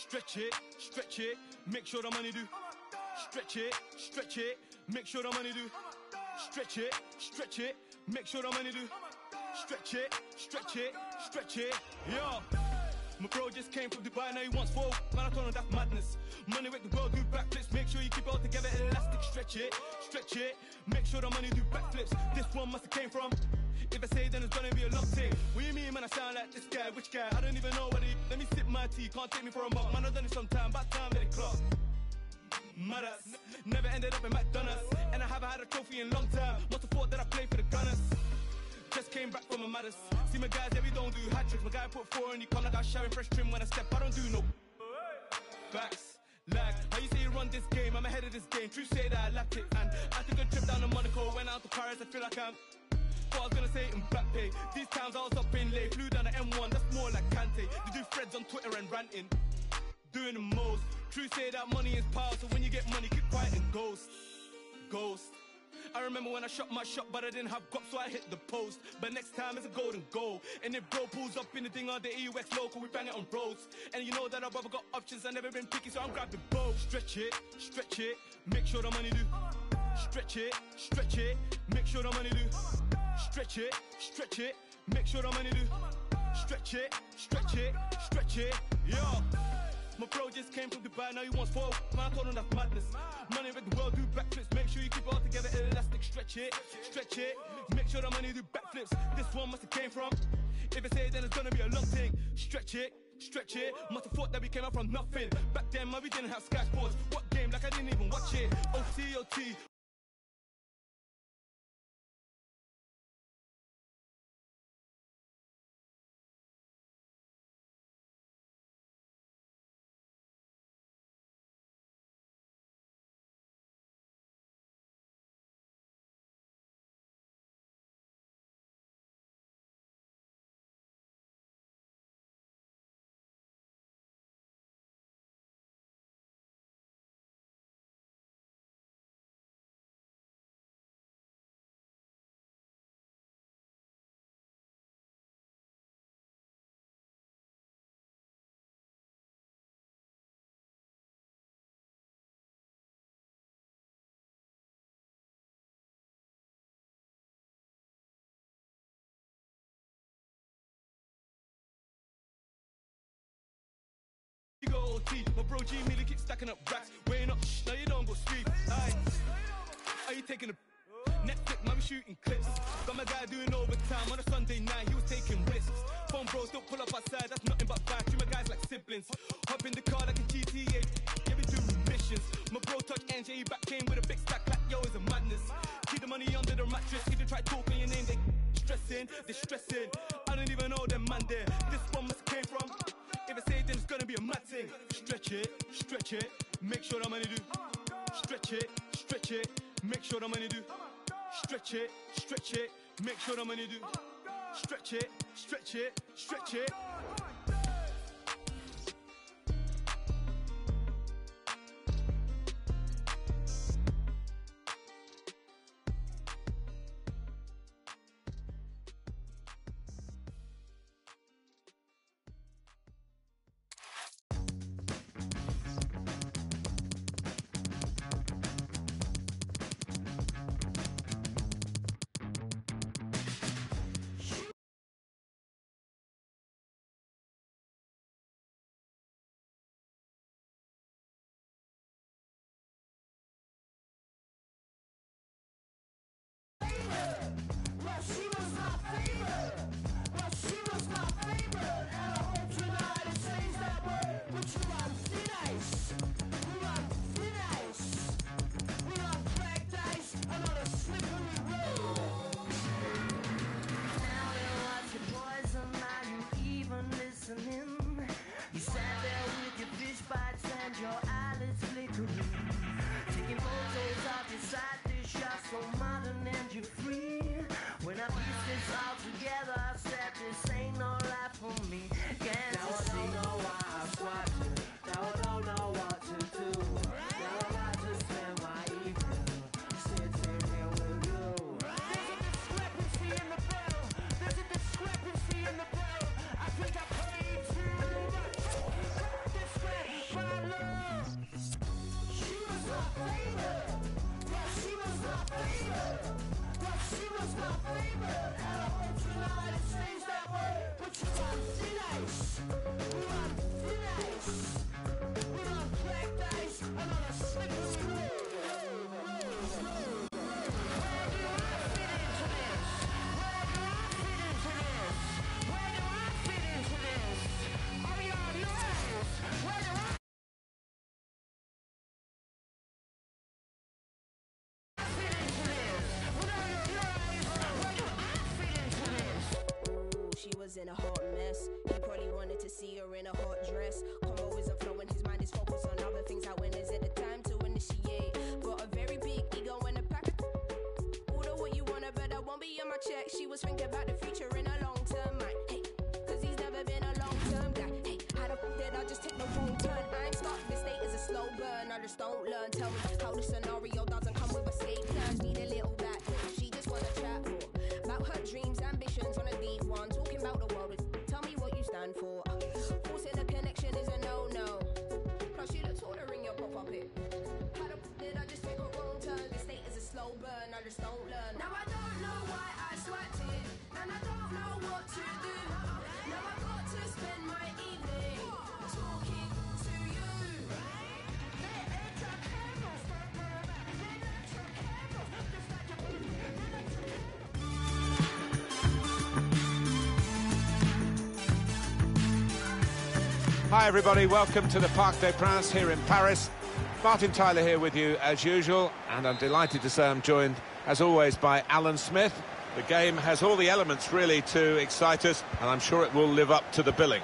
Stretch it, stretch it, make sure the money do. Stretch it, stretch it, make sure the money do. Stretch it, stretch it, make sure the money do. Stretch it, stretch it, stretch it, yo. My bro just came from Dubai, now he wants four. Man, I told him that's madness. Money make the world do backflips. Make sure you keep it all together, elastic. Stretch it, stretch it. Make sure the money do backflips. This one must have came from. If I say then it's gonna be a long thing. What you mean, man? I sound like this guy. Which guy? I don't even know what he. Let me sip my tea. Can't take me for a mug. Man, I've done it sometime. About time let it clock. Mothers never ended up in McDonald's, and I haven't had a trophy in long time. Must have thought that I played for the Gunners. Just came back from a matters. See my guys, yeah, we don't do hat tricks. My guy put four and he come like I showering fresh trim when I step. I don't do no backs. Lag, how you say you run this game? I'm ahead of this game. True say that I lacked it. And I took a trip down to Monaco, went out to Paris. I feel like I'm. Thought I was gonna say in pay. These times I was up in late, flew down the M1. That's more like Kante. They do threads on Twitter and ranting. Doing the most. True say that money is power, so when you get money, keep quiet and ghost. Ghost. I remember when I shot my shot, but I didn't have guap, so I hit the post. But next time it's a golden goal. And if bro pulls up in the thing on the EUX local, we bang it on roads. And you know that I've got options, I never been picky, so I'm grabbing both. Stretch it, stretch it, make sure the money do. Stretch it, stretch it, make sure the money do. Stretch it, stretch it, make sure the money do. Stretch it, stretch it, stretch it, yo. My bro just came from Dubai, now he wants four. Man, I told him that's madness. Money with the world do backflips. Make sure you keep it all together, elastic. Stretch it, stretch it. Make sure the money do backflips. This one must have came from. If I say it, then it's gonna be a long thing. Stretch it, stretch it. Must have thought that we came out from nothing. Back then, man, we didn't have Sports. What game? Like I didn't even watch it. OT, OT. You my bro G Millie keep stacking up racks. Weighing up, shh, now you don't go sleep. Aye. Are you taking a Netflix, we shooting clips. Got my guy doing overtime on a Sunday night, he was taking risks. Phone bros don't pull up outside, that's nothing but bad. Treat my guys like siblings. Hop in the car like a GTA, yeah, we do missions. My bro touch NJ, he back came with a big stack like yo, it's a madness. Keep the money under the mattress, if you try talking your name, they stressing, they stressing. Stretch it, make sure money do. Stretch it, stretch it, make sure the money do. Stretch it, stretch it, make sure the money do. Stretch it, stretch it, stretch it. So you're in a hot dress. Combo isn't flowing, his mind is focused on other things. Like when is it the time to initiate? Got a very big ego and a pack. Order what you wanna, but I won't be on my check. She was thinking about the future in a long term mind. Hey, cause he's never been a long term guy. Hey, how the fuck did I just take the wrong turn? I'm stuck, this state is a slow burn. I just don't learn. Tell me how the scenario doesn't come with escape plans. Need a little back. She just wanna chat more about her dreams, ambitions on a deep one. Talking about the world. Tell me what you stand for. Pop it. How the fuck did I just take a wrong turn? This state is a slow burn. I just don't learn. Now I don't know why I sweat it, and I don't know what to do. Now I've got to spend my evening talking to you. Hi, everybody. Welcome to the Parc des Princes here in Paris. Martin Tyler here with you as usual, and I'm delighted to say I'm joined, as always, by Alan Smith. The game has all the elements really to excite us, and I'm sure it will live up to the billing.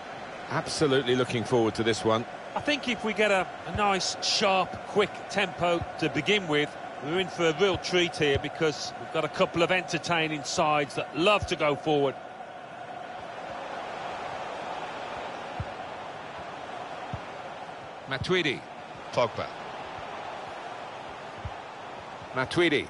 Absolutely looking forward to this one. I think if we get a, a nice, sharp, quick tempo to begin with, we're in for a real treat here because we've got a couple of entertaining sides that love to go forward. Matuidi. Pogba. Matuidi.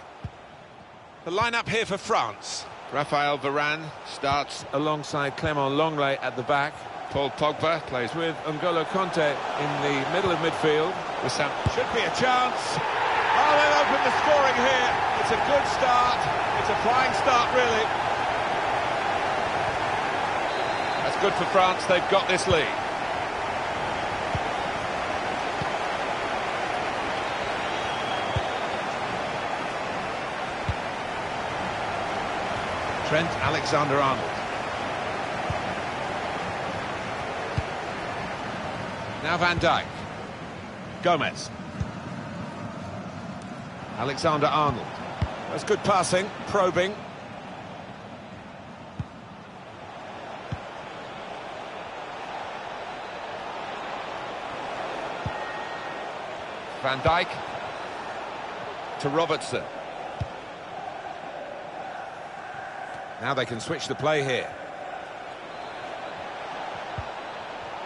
The lineup here for France. Raphael Varane starts alongside Clement Lenglet at the back. Paul Pogba plays with N'Golo Kante in the middle of midfield. With should be a chance. Oh, they'll open the scoring here. It's a good start. It's a flying start, really. That's good for France. They've got this lead. Trent Alexander-Arnold. Now Van Dijk. Gomez. Alexander-Arnold. That's good passing, probing. Van Dijk to Robertson. Now they can switch the play here.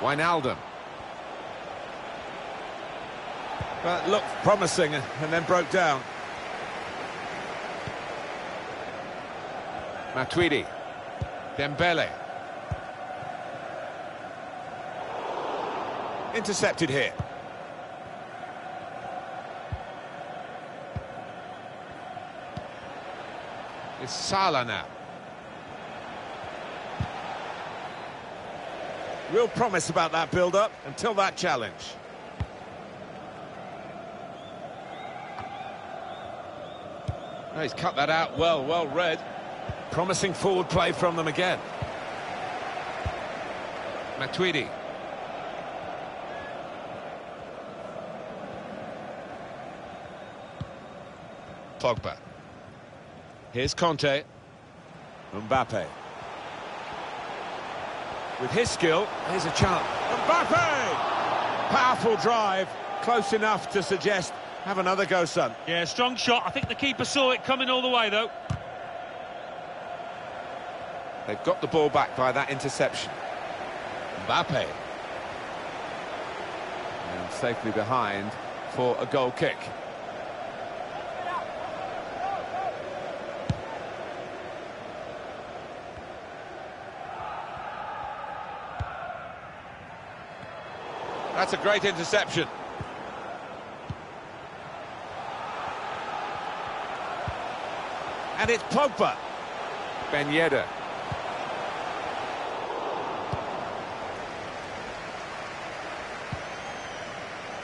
Wijnaldum. But looked promising and then broke down. Matuidi. Dembele. Intercepted here. It's Salah now. Real promise about that build-up until that challenge. Oh, he's cut that out well, well read. Promising forward play from them again. Matuidi. Pogba. Here's Kante. Mbappe. With his skill, here's a chance. Mbappe! Powerful drive, close enough to suggest have another go, son. Yeah, strong shot. I think the keeper saw it coming all the way, though. They've got the ball back by that interception. Mbappe. And safely behind for a goal kick. That's a great interception. And it's Pogba. Ben Yedder.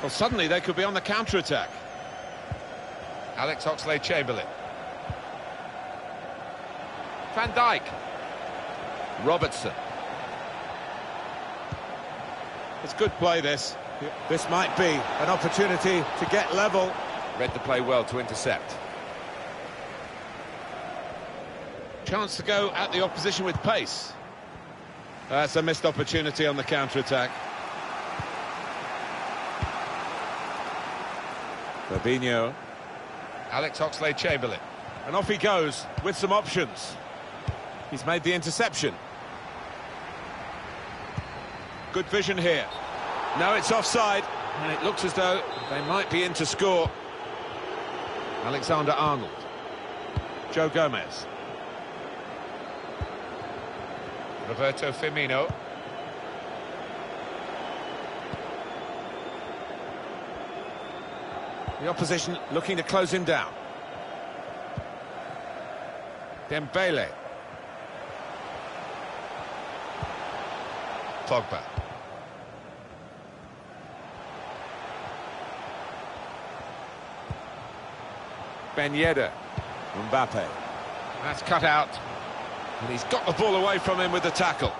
Well, suddenly they could be on the counter-attack. Alex Oxlade-Chamberlain. Van Dijk. Robertson. It's good play, this. This might be an opportunity to get level. Read the play well to intercept. Chance to go at the opposition with pace. That's a missed opportunity on the counter-attack. Fabinho. Alex Oxlade-Chamberlain. And off he goes with some options. He's made the interception. Good vision here. No, it's offside. And it looks as though they might be in to score. Alexander Arnold. Joe Gomez. Roberto Firmino. The opposition looking to close him down. Dembele. Pogba. Ben Yedder. Mbappe. That's cut out. And he's got the ball away from him with the tackle.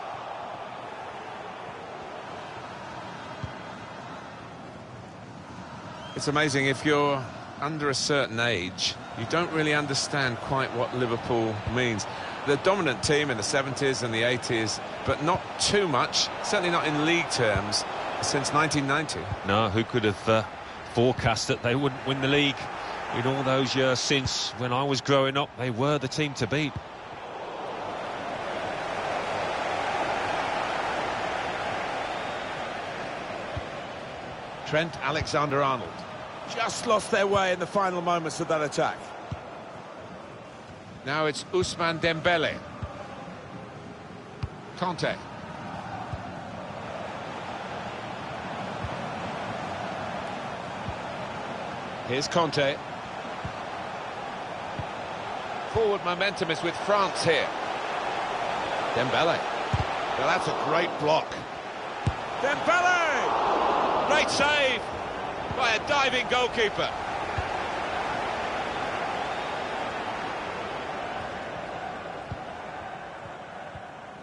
It's amazing if you're under a certain age, you don't really understand quite what Liverpool means. The dominant team in the 70s and the 80s, but not too much, certainly not in league terms, since 1990. No, who could have uh, forecast that they wouldn't win the league in all those years since when I was growing up? They were the team to beat. Trent Alexander-Arnold just lost their way in the final moments of that attack. Now it's Ousmane Dembele. Kante. Here's Kante. Forward momentum is with France here. Dembele. Well, that's a great block. Dembele! Great save by a diving goalkeeper.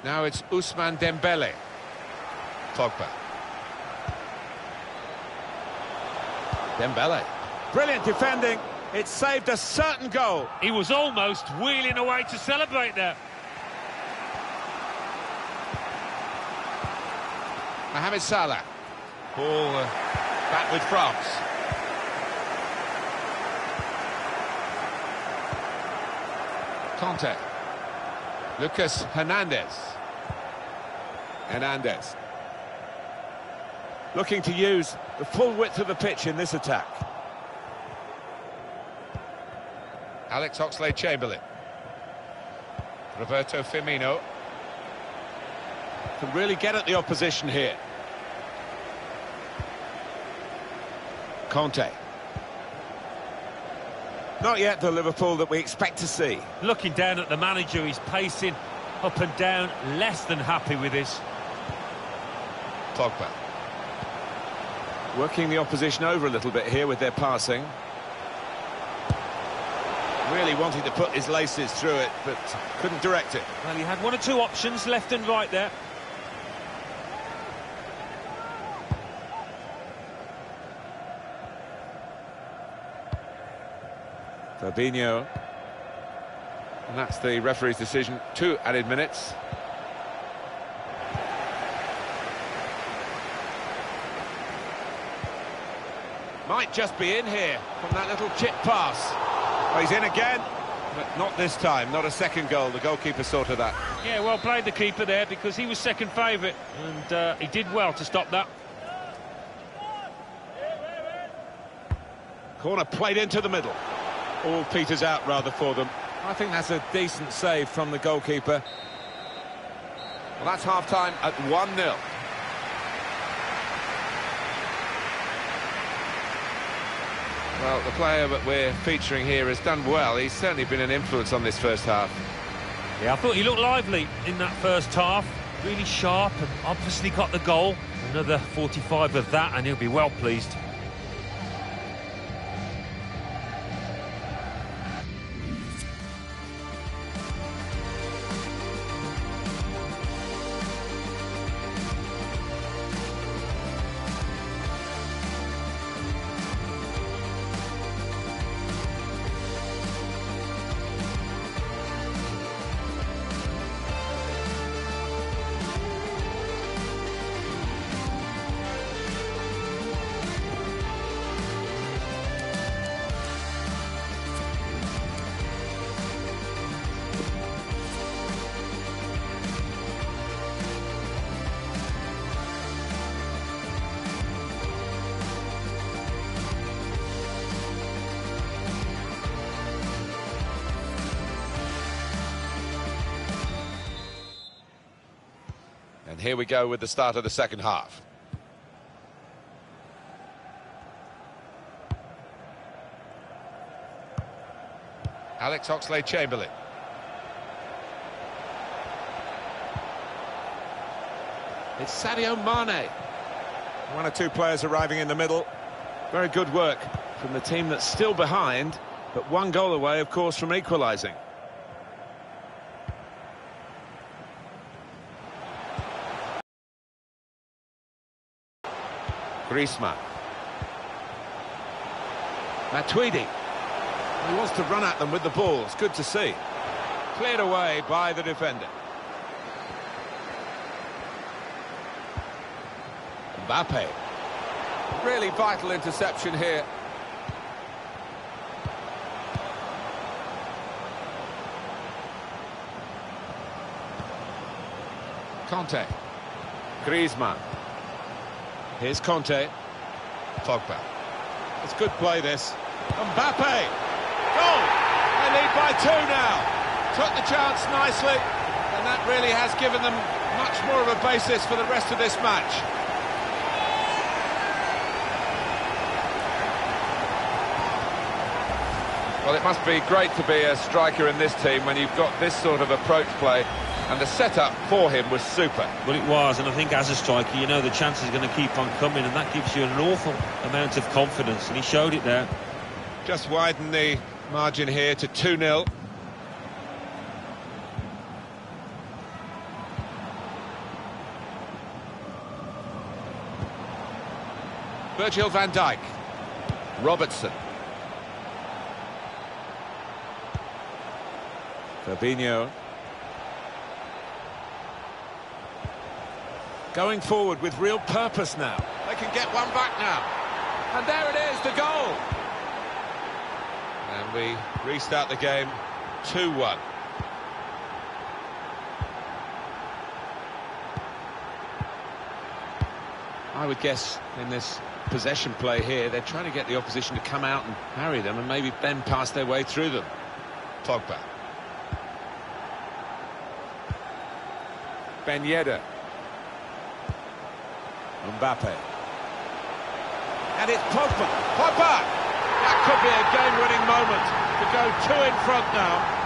Now it's Ousmane Dembele. Pogba. Dembele. Brilliant defending. It saved a certain goal. He was almost wheeling away to celebrate there. Mohamed Salah. Ball uh, back with France. Kante. Lucas Hernandez. Hernandez. Looking to use the full width of the pitch in this attack. Alex Oxlade-Chamberlain. Roberto Firmino. Can really get at the opposition here. Kante. Not yet the Liverpool that we expect to see. Looking down at the manager, he's pacing up and down, less than happy with this. Pogba. Working the opposition over a little bit here with their passing. Really wanting to put his laces through it, but couldn't direct it. Well, he had one or two options, left and right there. Fabinho. And that's the referee's decision. Two added minutes. Might just be in here from that little chip pass. Oh, he's in again, but not this time. Not a second goal. The goalkeeper sorted that. Yeah, well played the keeper there because he was second favourite and uh, he did well to stop that. Corner played into the middle. All peters out rather for them. I think that's a decent save from the goalkeeper. Well, that's half-time at 1-0. Well, the player that we're featuring here has done well. He's certainly been an influence on this first half. Yeah, I thought he looked lively in that first half. Really sharp and obviously got the goal. Another 45 of that and he'll be well pleased. Here we go with the start of the second half. Alex Oxlade-Chamberlain. It's Sadio Mane. One or two players arriving in the middle. Very good work from the team that's still behind, but one goal away, of course, from equalising. Griezmann. Matuidi. He wants to run at them with the ball. It's good to see. Cleared away by the defender. Mbappe. Really vital interception here. Kante. Griezmann. Here's Kante. Pogba. It's good play, this. Mbappe! Goal! They lead by two now. Took the chance nicely, and that really has given them much more of a basis for the rest of this match. Well, it must be great to be a striker in this team when you've got this sort of approach play, and the setup for him was super. Well, it was, and I think as a striker, you know the chance is going to keep on coming, and that gives you an awful amount of confidence, and he showed it there. Just widen the margin here to 2-0. Virgil van Dijk. Robertson. Fabinho. Going forward with real purpose now. They can get one back now. And there it is, the goal. And we restart the game 2-1. I would guess in this possession play here, they're trying to get the opposition to come out and harry them and maybe bend pass their way through them. Pogba. Ben Yedder. Mbappe. And it's Pogba. Pogba! That could be a game-winning moment to go two in front now.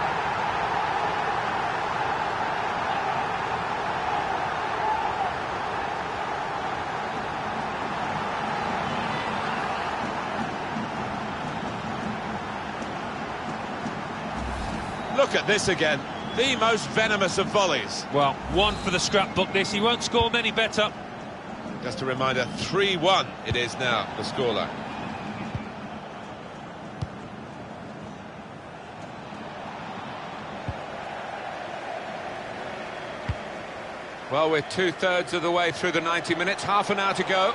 Look at this again. The most venomous of volleys. Well, one for the scrapbook this. He won't score many better. Just a reminder, 3-1 it is now, the scoreline. Well, we're two-thirds of the way through the 90 minutes, half an hour to go.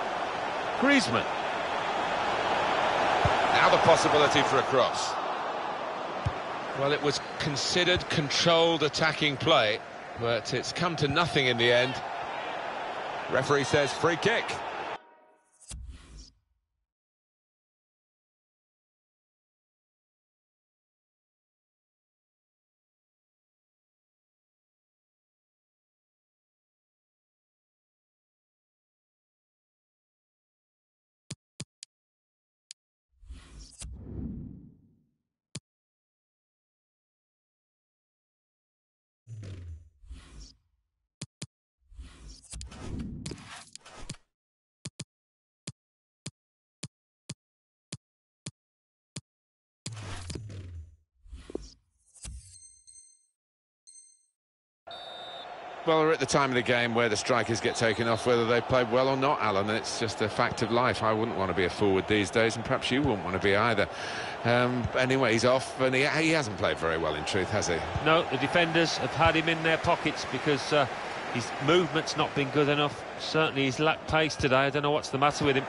Griezmann. Now the possibility for a cross. Well, it was considered controlled attacking play, but it's come to nothing in the end. Referee says free kick. Well, we're at the time of the game where the strikers get taken off, whether they played well or not, Alan. It's just a fact of life. I wouldn't want to be a forward these days, and perhaps you wouldn't want to be either. Um, anyway, he's off, and he, he, hasn't played very well, in truth, has he? No, the defenders have had him in their pockets because uh, his movement's not been good enough. Certainly he's lacked pace today. I don't know what's the matter with him.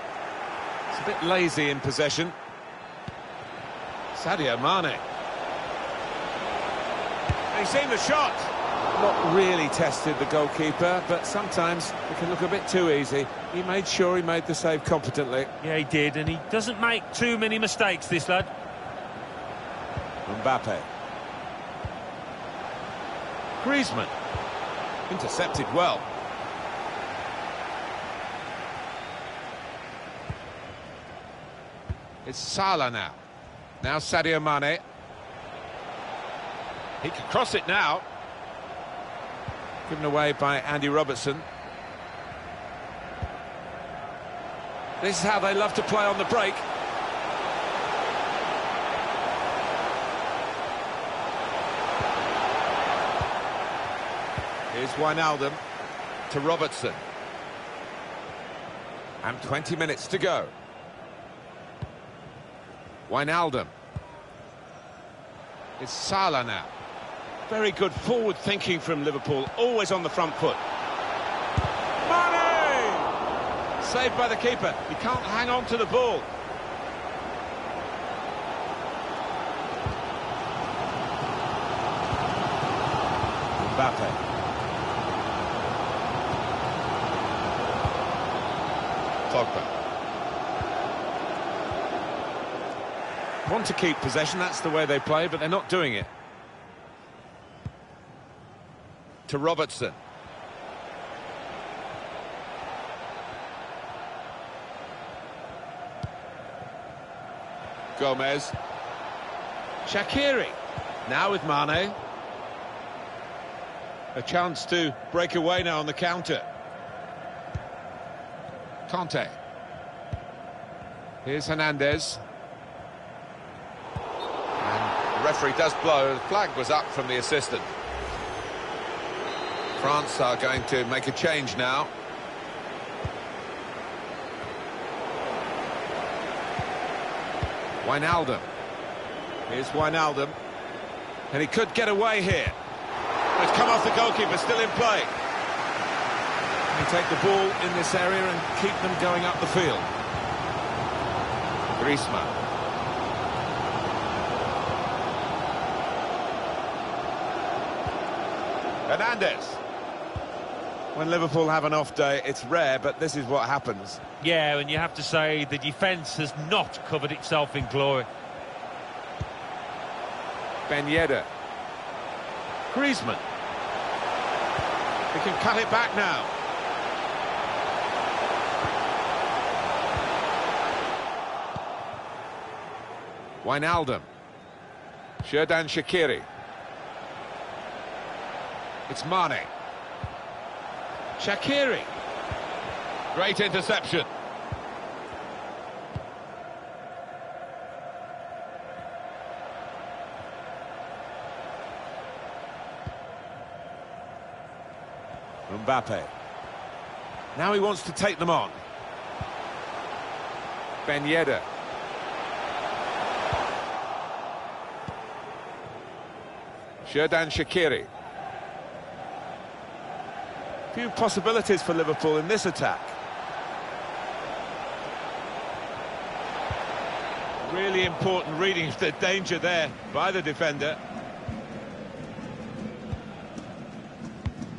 It's a bit lazy in possession. Sadio Mane. He's seen the shot not really tested the goalkeeper, but sometimes it can look a bit too easy. He made sure he made the save competently. Yeah, he did, and he doesn't make too many mistakes, this lad. Mbappe. Griezmann. Intercepted well. It's Salah now. Now Sadio Mane. He can cross it now. Given away by Andy Robertson. This is how they love to play on the break. Here's Wijnaldum to Robertson. And 20 minutes to go. Wijnaldum. It's Salah now. Very good forward thinking from Liverpool, always on the front foot. Mane! Saved by the keeper. He can't hang on to the ball. Mbappe. Pogba. Want to keep possession, that's the way they play, but they're not doing it. To Robertson. Gomez. Shaqiri. Now with Mane. A chance to break away now on the counter. Kante. Here's Hernandez. And the referee does blow. The flag was up from the assistant. France are going to make a change now. Wijnaldum. Here's Wijnaldum. And he could get away here. It's come off the goalkeeper, still in play. He take the ball in this area and keep them going up the field? Griezmann. Hernandez. When Liverpool have an off day, it's rare, but this is what happens. Yeah, and you have to say the defence has not covered itself in glory. Ben Yedder. Griezmann. He can cut it back now. Wijnaldum. Xherdan Shaqiri. It's Mane. Shaqiri. Great interception. Mbappe. Now he wants to take them on. Ben Yedder. Xherdan Shaqiri. Few possibilities for Liverpool in this attack. Really important reading of the danger there by the defender.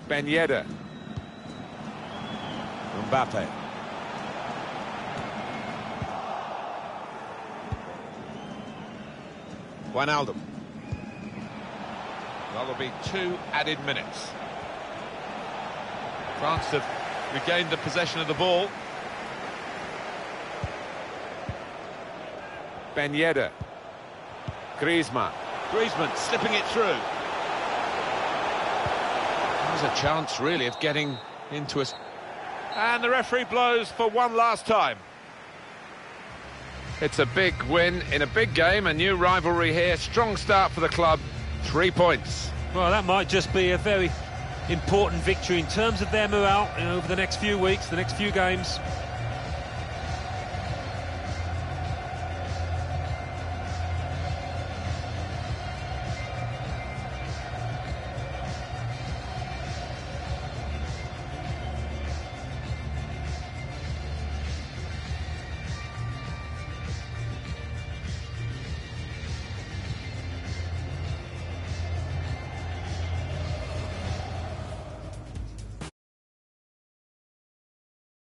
Ben Yedder. Mbappe. Wijnaldum. There'll be two added minutes. France have regained the possession of the ball. Ben Yedder. Griezmann. Griezmann slipping it through. There's a chance, really, of getting into us. And the referee blows for one last time. It's a big win in a big game, a new rivalry here. Strong start for the club, three points. Well, that might just be a very important victory in terms of their morale over the next few weeks, the next few games.